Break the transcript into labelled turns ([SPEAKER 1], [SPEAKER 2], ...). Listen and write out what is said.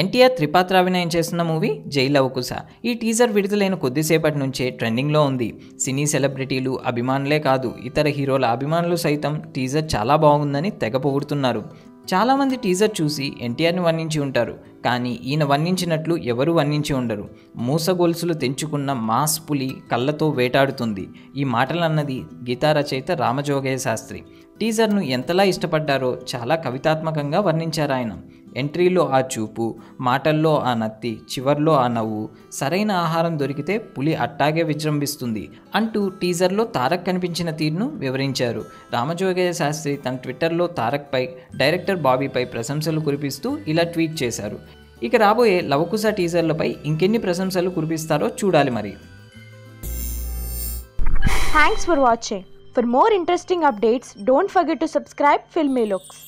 [SPEAKER 1] ఎన్టీఆర్ త్రిపాత్రాభినయం చేస్తున్న మూవీ జై ఈ టీజర్ విడుదలైన కొద్దిసేపటి నుంచే ట్రెండింగ్లో ఉంది. సినీ సెలబ్రిటీలు అభిమానులే కాదు ఇతర హీరోల అభిమానులు సైతం టీజర్ చాలా బాగుందని తెగ పొగుడుతున్నారు. చాలామంది టీజర్ చూసి ఎన్టీఆర్ని వర్ణించి ఉంటారు కానీ ఈయన వర్ణించినట్లు ఎవరు వర్ణించి ఉండరు. మూస గొలుసులు తెంచుకున్న మాస్ పులి కళ్ళతో వేటాడుతుంది. ఈ మాటలన్నది గీతా రచయిత రామజోగయ్య శాస్త్రి. టీజర్ను ఎంతలా ఇష్టపడ్డారో చాలా కవితాత్మకంగా వర్ణించారు ఆయన ఎంట్రీలో ఆ చూపు మాటల్లో ఆ నత్తి చివర్లో ఆ నవ్వు సరైన ఆహారం దొరికితే పులి అట్టాగే విజృంభిస్తుంది అంటూ టీజర్లో తారక్ కనిపించిన తీరును వివరించారు. రామజోగయ్య శాస్త్రి తన ట్విట్టర్లో తారక్పై డైరెక్టర్ బాబీపై ప్రశంసలు కురిపిస్తూ ఇలా ట్వీట్ చేశారు. ఇక రాబోయే లవకుశ టీజర్లపై ఇంకెన్ని ప్రశంసలు కురిపిస్తారో చూడాలి మరి.
[SPEAKER 2] Thanks for watching for more interesting updates don't forget to subscribe filmy looks